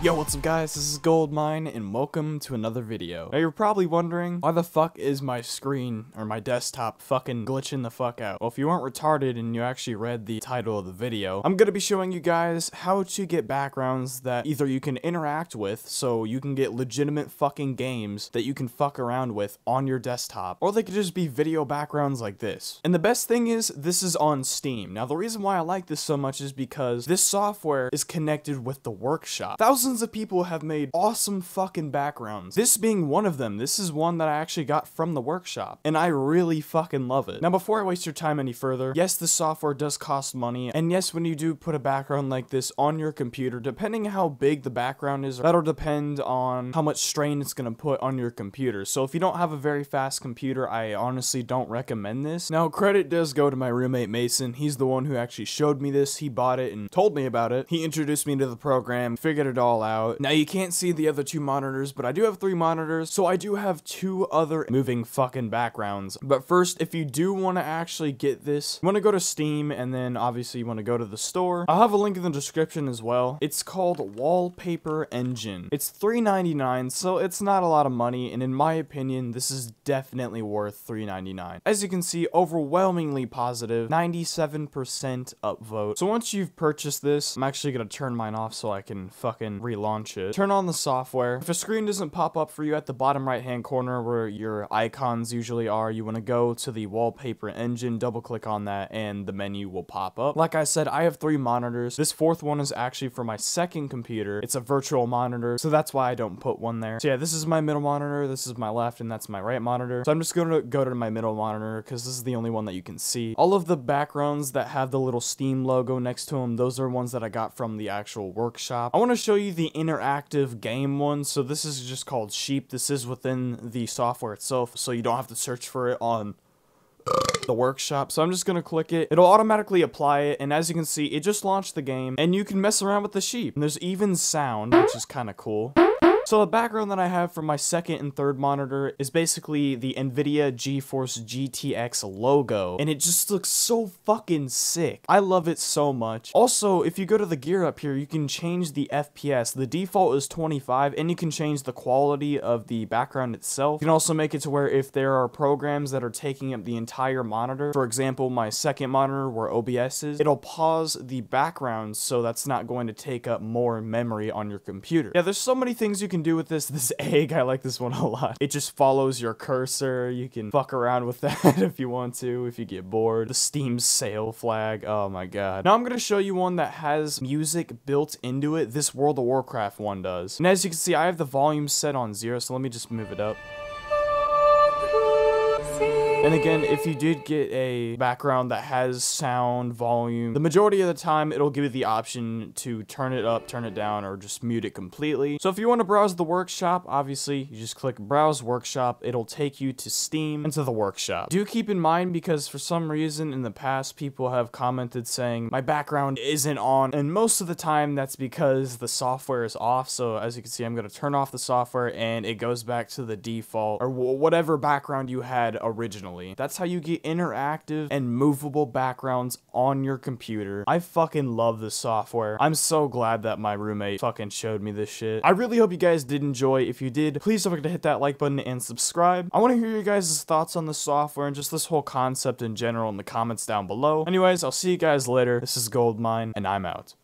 Yo, what's up guys? This is Goldmine and welcome to another video. Now you're probably wondering, why the fuck is my screen or my desktop fucking glitching the fuck out? Well, if you weren't retarded and you actually read the title of the video, I'm gonna be showing you guys how to get backgrounds that either you can interact with, so you can get legitimate fucking games that you can fuck around with on your desktop, or they could just be video backgrounds like this. And the best thing is, this is on Steam. Now the reason why I like this so much is because this software is connected with the workshop. Thousands Thousands of people have made awesome fucking backgrounds. This being one of them. This is one that I actually got from the workshop, and I really fucking love it. Now, before I waste your time any further, yes, the software does cost money, and yes, when you do put a background like this on your computer, depending how big the background is, that'll depend on how much strain it's gonna put on your computer. So if you don't have a very fast computer, I honestly don't recommend this. Now, credit does go to my roommate Mason. He's the one who actually showed me this. He bought it and told me about it. He introduced me to the program, figured it all all out. Now you can't see the other two monitors, but I do have three monitors, so I do have two other moving fucking backgrounds. But first, if you do want to actually get this, you want to go to Steam, and then obviously you want to go to the store. I'll have a link in the description as well. It's called Wallpaper Engine. It's $3.99, so it's not a lot of money, and in my opinion, this is definitely worth $3.99. As you can see, overwhelmingly positive, 97% upvote. So once you've purchased this, I'm actually going to turn mine off so I can fucking relaunch it. Turn on the software. If a screen doesn't pop up for you at the bottom right hand corner where your icons usually are, you want to go to the wallpaper engine, double click on that, and the menu will pop up. Like I said, I have three monitors. This fourth one is actually for my second computer. It's a virtual monitor, so that's why I don't put one there. So yeah, this is my middle monitor, this is my left, and that's my right monitor. So I'm just going to go to my middle monitor because this is the only one that you can see. All of the backgrounds that have the little Steam logo next to them, those are ones that I got from the actual workshop. I want to show you the interactive game one. So this is just called Sheep. This is within the software itself, so you don't have to search for it on the workshop. So I'm just to click it. It'll automatically apply it. And as you can see, it just launched the game and you can mess around with the sheep. And there's even sound, which is kind of cool. So the background that I have for my second and third monitor is basically the NVIDIA GeForce GTX logo, and it just looks so fucking sick. I love it so much. Also, if you go to the gear up here, you can change the FPS. The default is 25, and you can change the quality of the background itself. You can also make it to where if there are programs that are taking up the entire monitor, for example, my second monitor where OBS is, it'll pause the background so that's not going to take up more memory on your computer. Yeah, there's so many things you can can do with this. This egg, I like this one a lot. It just follows your cursor. You can fuck around with that if you want to, if you get bored. The Steam sale flag. Oh my god. Now I'm to show you one that has music built into it. This World of Warcraft one does. And as you can see, I have the volume set on zero, so let me just move it up. And again, if you did get a background that has sound, volume, the majority of the time it'll give you the option to turn it up, turn it down, or just mute it completely. So if you want to browse the workshop, obviously you just click browse workshop. It'll take you to Steam and to the workshop. Do keep in mind because for some reason in the past people have commented saying my background isn't on and most of the time that's because the software is off. So as you can see, I'm going to turn off the software and it goes back to the default or whatever background you had originally originally. That's how you get interactive and movable backgrounds on your computer. I fucking love this software. I'm so glad that my roommate fucking showed me this shit. I really hope you guys did enjoy. If you did, please don't forget to hit that like button and subscribe. I want to hear your guys' thoughts on the software and just this whole concept in general in the comments down below. Anyways, I'll see you guys later. This is Goldmine, and I'm out.